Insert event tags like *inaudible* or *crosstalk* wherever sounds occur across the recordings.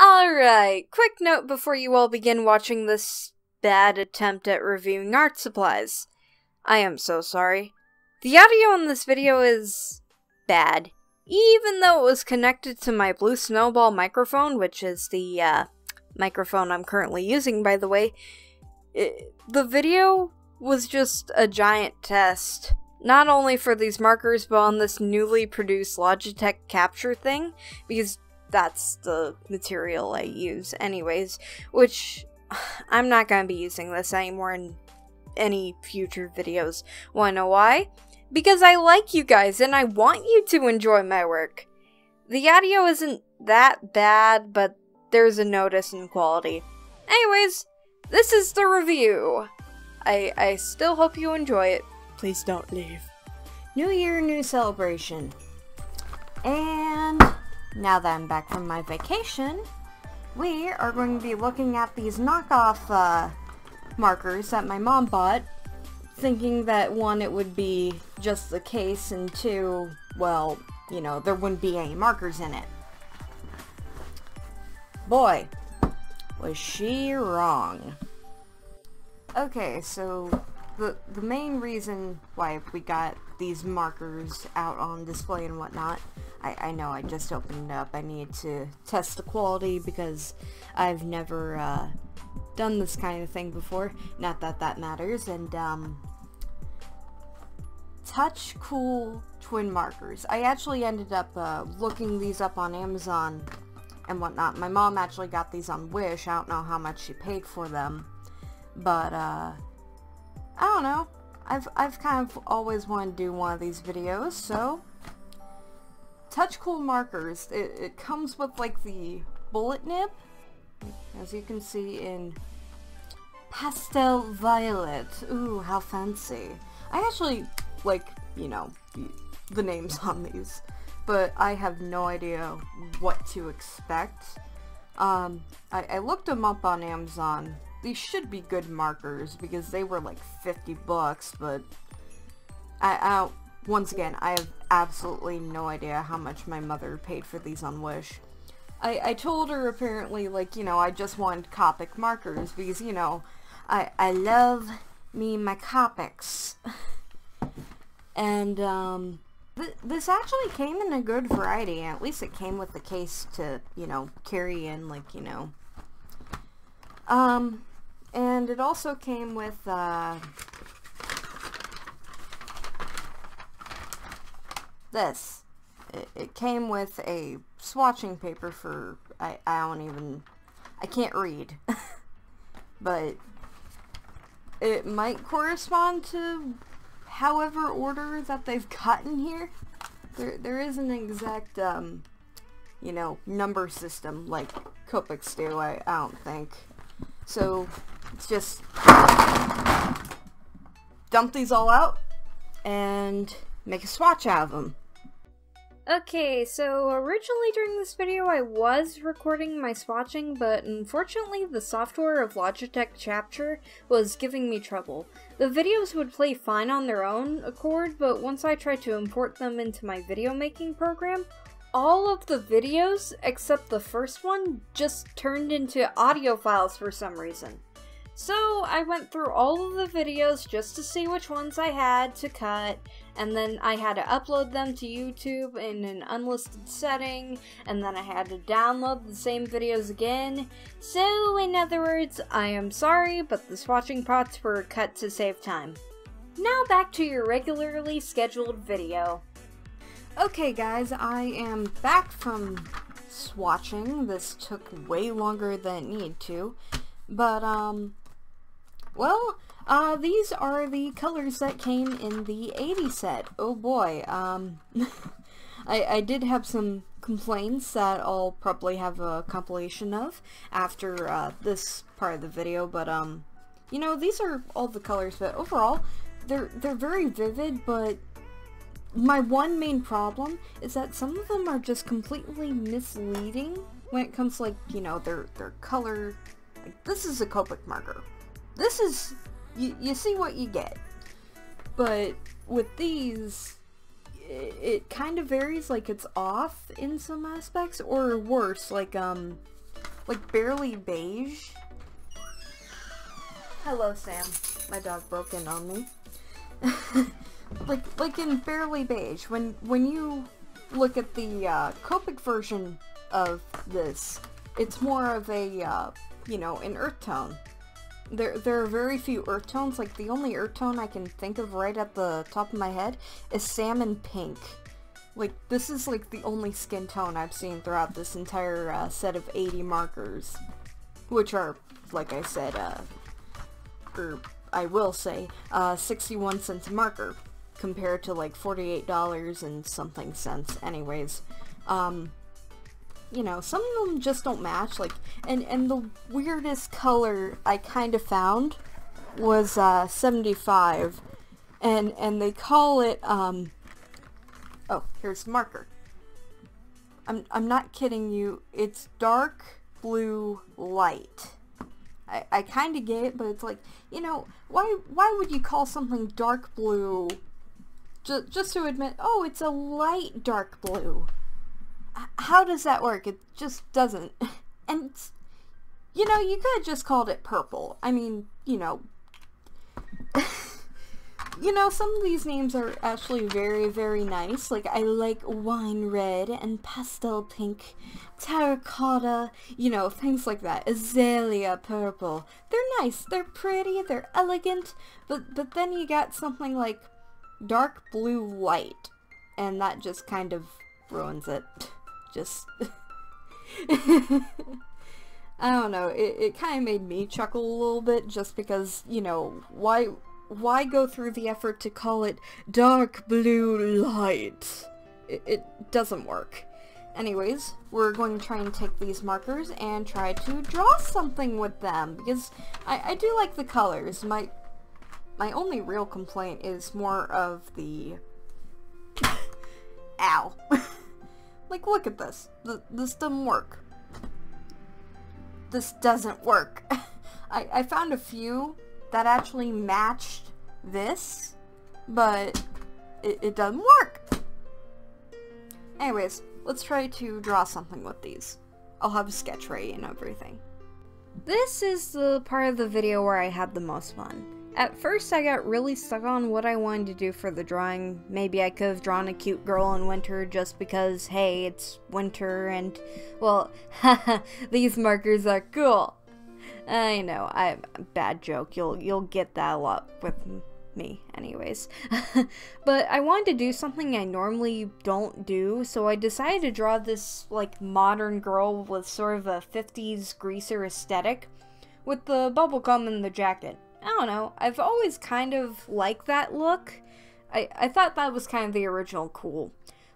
Alright, quick note before you all begin watching this bad attempt at reviewing art supplies. I am so sorry. The audio in this video is bad. Even though it was connected to my Blue Snowball microphone, which is the uh, microphone I'm currently using, by the way, it, the video was just a giant test. Not only for these markers, but on this newly produced Logitech capture thing, because that's the material I use anyways, which *sighs* I'm not going to be using this anymore in any future videos. Wanna know why? Because I like you guys and I want you to enjoy my work. The audio isn't that bad, but there's a notice in quality. Anyways, this is the review. I, I still hope you enjoy it. Please don't leave. New Year, new celebration. And now that I'm back from my vacation, we are going to be looking at these knockoff uh, markers that my mom bought, thinking that one, it would be just the case, and two, well, you know, there wouldn't be any markers in it. Boy, was she wrong. Okay, so the the main reason why we got these markers out on display and whatnot I, I know I just opened it up. I need to test the quality because I've never uh, done this kind of thing before. Not that that matters. And um, touch cool twin markers. I actually ended up uh, looking these up on Amazon and whatnot. My mom actually got these on Wish. I don't know how much she paid for them. But uh I don't know. I've, I've kind of always wanted to do one of these videos, so... Touch Cool Markers. It, it comes with, like, the bullet nib, as you can see in Pastel Violet. Ooh, how fancy. I actually like, you know, the, names on these, but I have no idea what to expect. Um, I, I looked them up on Amazon these should be good markers because they were like 50 bucks, but I, I once again, I have absolutely no idea how much my mother paid for these on Wish. I, I told her apparently, like, you know, I just wanted Copic markers because, you know, I, I love me my Copics. and, um, th this actually came in a good variety. At least it came with the case to, you know, carry in, like, you know. Um, and it also came with uh, this. It, it, came with a swatching paper for, I, I don't even, I can't read. *laughs* but it might correspond to however order that they've gotten here. There, there is an exact, um, you know, number system like Copics do, I, I don't think. So, Let's just dump these all out and make a swatch out of them. Okay, so originally during this video I was recording my swatching, but unfortunately the software of Logitech Capture was giving me trouble. The videos would play fine on their own accord, but once I tried to import them into my video making program, all of the videos, except the first one, just turned into audio files for some reason. So I went through all of the videos just to see which ones I had to cut, and then I had to upload them to YouTube in an unlisted setting, and then I had to download the same videos again. So, in other words, I am sorry, but the swatching pots were cut to save time. Now back to your regularly scheduled video. Okay guys, I am back from swatching. This took way longer than it needed to. But, um, well, uh, these are the colors that came in the 80 set. Oh boy, um, *laughs* I, I did have some complaints that I'll probably have a compilation of after, uh, this part of the video, but, um, you know, these are all the colors, but overall, they're, they're very vivid, but my one main problem is that some of them are just completely misleading when it comes to, like, you know, their, their color. Like, this is a Copic marker this is, you, you see what you get. But with these, it, it kind of varies, like it's off in some aspects, or worse, like, um, like barely beige. Hello, Sam. My dog broke in on me. *laughs* like like in barely beige. When when you look at the uh, Copic version of this, it's more of a uh, you know an earth tone. There there are very few earth tones. Like the only earth tone I can think of right at the top of my head is salmon pink. Like this is like the only skin tone I've seen throughout this entire uh, set of 80 markers, which are like I said, uh, or I will say, uh, 61 cents a marker compared to like $48 and something cents anyways. Um, you know, some of them just don't match, like, and, and the weirdest color I kind of found was, uh, 75, and, and they call it, um, oh, here's marker. I'm, I'm not kidding you, it's dark blue light. I, I kind of get it, but it's like, you know, why why would you call something dark blue just, just to admit, oh, it's a light dark blue. How does that work? It just doesn't. *laughs* And, you know, you could have just called it purple. I mean, you know, *laughs* you know, some of these names are actually very, very nice. Like, I like wine red and pastel pink, terracotta, you know, things like that. Azalea purple. They're nice. They're pretty. They're elegant. But, but then you got something like dark blue light, and that just kind of ruins it. Just... *laughs* I don't know, it, it kind of made me chuckle a little bit just because, you know, why why go through the effort to call it dark blue light? It, it doesn't work. Anyways, we're going to try and take these markers and try to draw something with them because I, I do like the colors. My my only real complaint is more of the... *laughs* Ow. *laughs* like, look at this. Th this doesn't work. This doesn't work. *laughs* I, I found a few that actually matched this, but it, it doesn't work. Anyways, let's try to draw something with these. I'll have a sketch ready and everything. This is the part of the video where I had the most fun. At first, I got really stuck on what I wanted to do for the drawing. Maybe I could have drawn a cute girl in winter just because, hey, it's winter and, well, *laughs* these markers are cool. I know, I bad joke. You'll you'll get that a lot with me anyways. *laughs* but I wanted to do something I normally don't do, so I decided to draw this like modern girl with sort of a 50s greaser aesthetic with the bubblegum in the jacket. I don't know. I've always kind of liked that look. I, I thought that was kind of the original cool.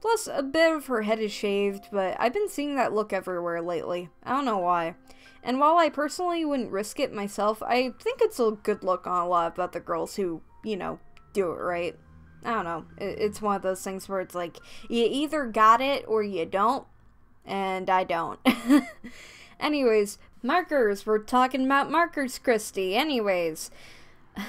Plus, a bit of her head is shaved, but I've been seeing that look everywhere lately. I don't know why. And while I personally wouldn't risk it myself, I think it's a good look on a lot of other girls who, you know, do it right. I don't know. It's one of those things where it's like, you either got it or you don't, and I don't. *laughs* Anyways, Markers, we're talking about markers, Christy. Anyways,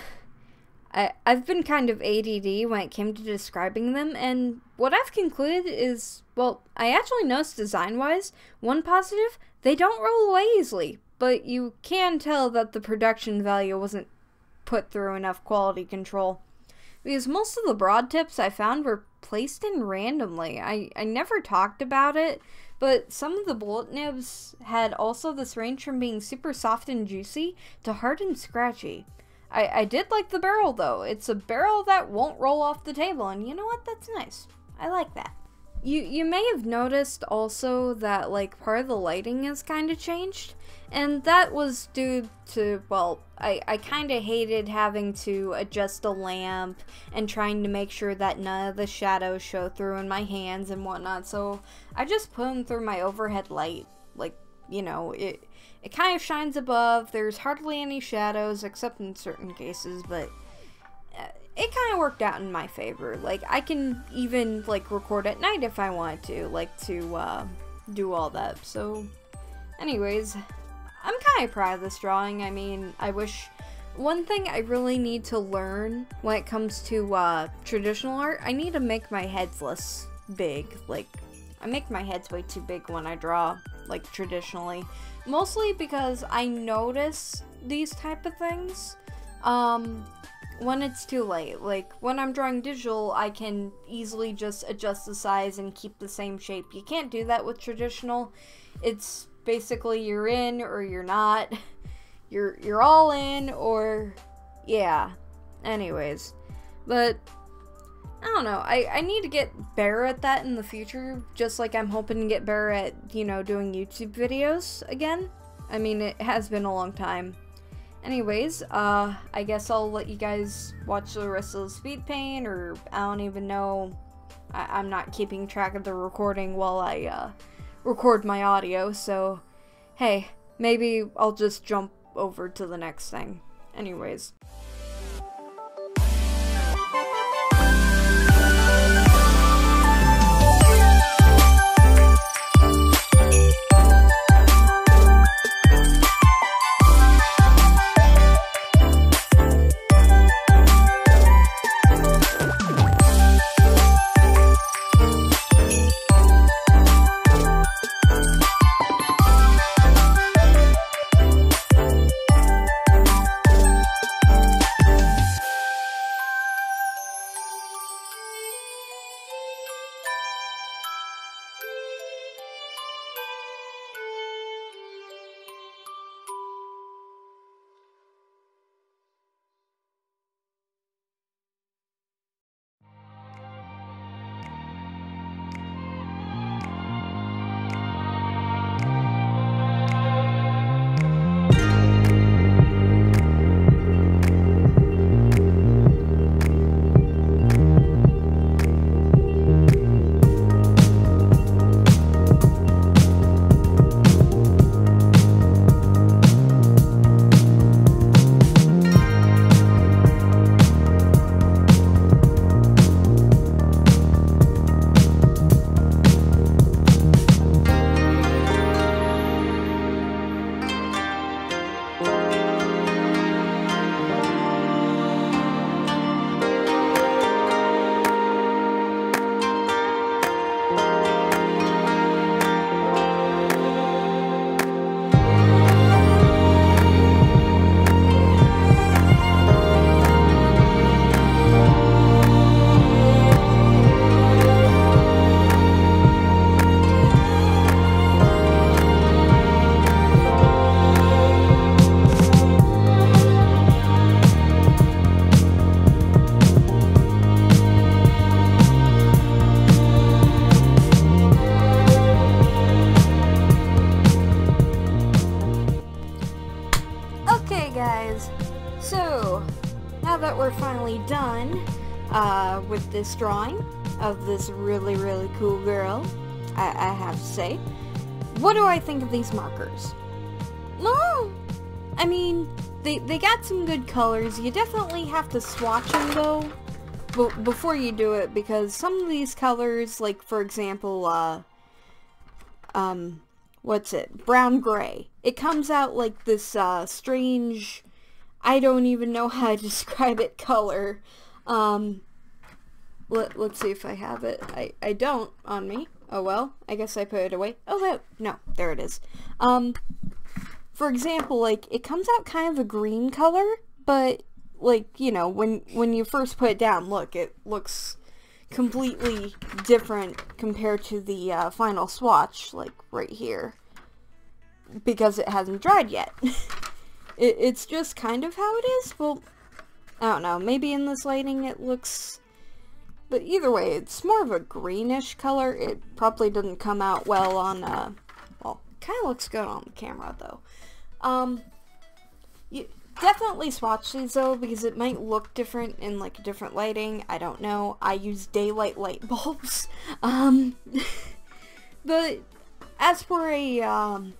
*sighs* I, I've been kind of ADD when it came to describing them, and what I've concluded is, well, I actually noticed design-wise, one positive, they don't roll away easily, but you can tell that the production value wasn't put through enough quality control. Because most of the broad tips I found were placed in randomly. I, I never talked about it, but some of the bullet nibs had also this range from being super soft and juicy to hard and scratchy. I, I did like the barrel though. It's a barrel that won't roll off the table and you know what? That's nice. I like that. You you may have noticed also that like part of the lighting has kind of changed, and that was due to well, I I kind of hated having to adjust the lamp and trying to make sure that none of the shadows show through in my hands and whatnot. So I just put them through my overhead light, like you know it. It kind of shines above. There's hardly any shadows except in certain cases, but it kind of worked out in my favor. Like, I can even, like, record at night if I want to, like, to, uh, do all that. So, anyways, I'm kind of proud of this drawing. I mean, I wish... One thing I really need to learn when it comes to, uh, traditional art, I need to make my heads less big. Like, I make my heads way too big when I draw. like traditionally. Mostly because I notice these type of things um, when it's too late. Like, when I'm drawing digital, I can easily just adjust the size and keep the same shape. You can't do that with traditional. It's basically you're in or you're not. You're, you're all in or, yeah. Anyways. But, I don't know. I, I need to get better at that in the future, just like I'm hoping to get better at, you know, doing YouTube videos again. I mean, it has been a long time. Anyways, uh, I guess I'll let you guys watch the rest of the speed paint, or I don't even know. I am not keeping track of the recording while I, uh, record my audio, so, hey, maybe I'll just jump over to the next thing. Anyways. This drawing of this really, really cool girl, I, I have to say. What do I think of these markers? No, I mean, they, they got some good colors. You definitely have to swatch them, though, before you do it, because some of these colors, like, for example, uh, um, what's it? Brown gray. It comes out like this, uh, strange, I don't even know how to *laughs* describe it, color. Um, let, let's see if I have it. I, I don't on me. Oh well, I guess I put it away. Oh, that, no, there it is. Um, for example, like, it comes out kind of a green color, but, like, you know, when, when you first put it down, look, it looks completely different compared to the uh, final swatch, like, right here. Because it hasn't dried yet. *laughs* it, it's just kind of how it is. Well, I don't know. Maybe in this lighting it looks... But either way, it's more of a greenish color. It probably doesn't come out well on, uh... Well, kind of looks good on the camera, though. Um... You definitely swatch these, though, because it might look different in, like, different lighting. I don't know. I use daylight light *laughs* bulbs. Um... *laughs* but as for a, um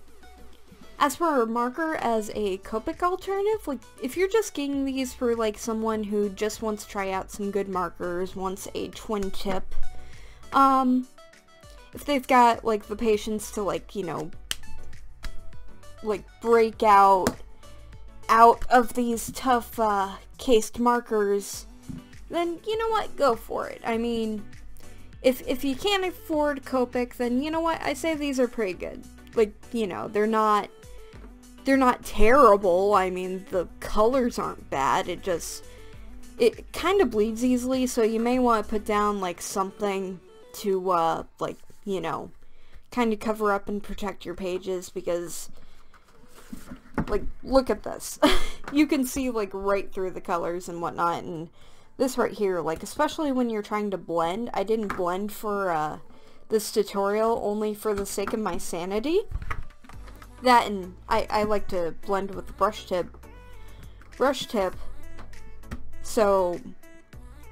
as for marker as a Copic alternative, like, if you're just getting these for, like, someone who just wants to try out some good markers, wants a twin tip, um, if they've got, like, the patience to, like, you know, like, break out out of these tough, uh, cased markers, then, you know what, go for it. I mean, if, if you can't afford Copic, then, you know what, I say these are pretty good. like, you know, they're not they're not terrible. I mean, the colors aren't bad. It just it kind of bleeds easily, so you may want to put down like something to uh like, you know, kind of cover up and protect your pages because like look at this. *laughs* you can see like right through the colors and whatnot and this right here, like especially when you're trying to blend, I didn't blend for uh this tutorial only for the sake of my sanity. That and I, I like to blend with the brush tip. Brush tip. So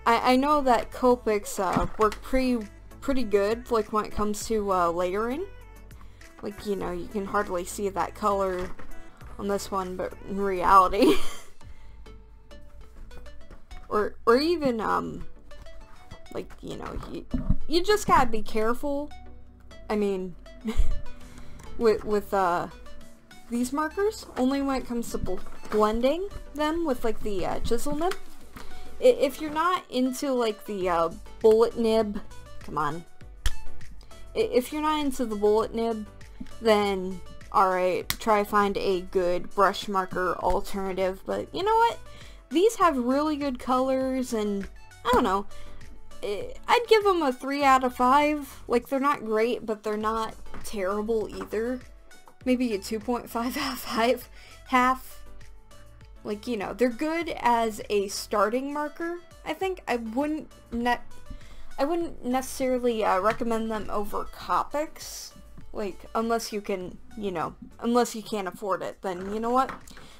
I, I know that Copics uh, work pretty pretty good like when it comes to uh, layering. Like, you know, you can hardly see that color on this one, but in reality. *laughs* or, or even, um, like, you know, you, you just gotta be careful. I mean, *laughs* with, with, uh, these markers, only when it comes to bl blending them with, like, the, uh, chisel nib. If you're not into, like, the, uh, bullet nib, come on. If you're not into the bullet nib, then, alright, try find a good brush marker alternative, but you know what? These have really good colors, and, I don't know, I'd give them a 3 out of 5. Like, they're not great, but they're not terrible either. Maybe a 2.5 *laughs* out of 5. Half. Like, you know, they're good as a starting marker. I think I wouldn't net I wouldn't necessarily uh, recommend them over Copics. Like, unless you can, you know, unless you can't afford it, then you know what?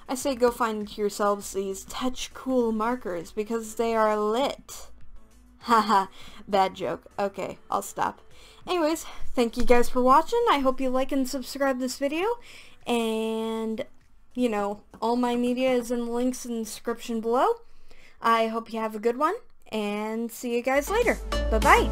I say go find yourselves these touch cool markers because they are lit. *laughs* Haha, bad joke. Okay, I'll stop. Anyways, thank you guys for watching. I hope you like and subscribe this video. And, you know, all my media is in the links in the description below. I hope you have a good one, and see you guys later. Bye-bye.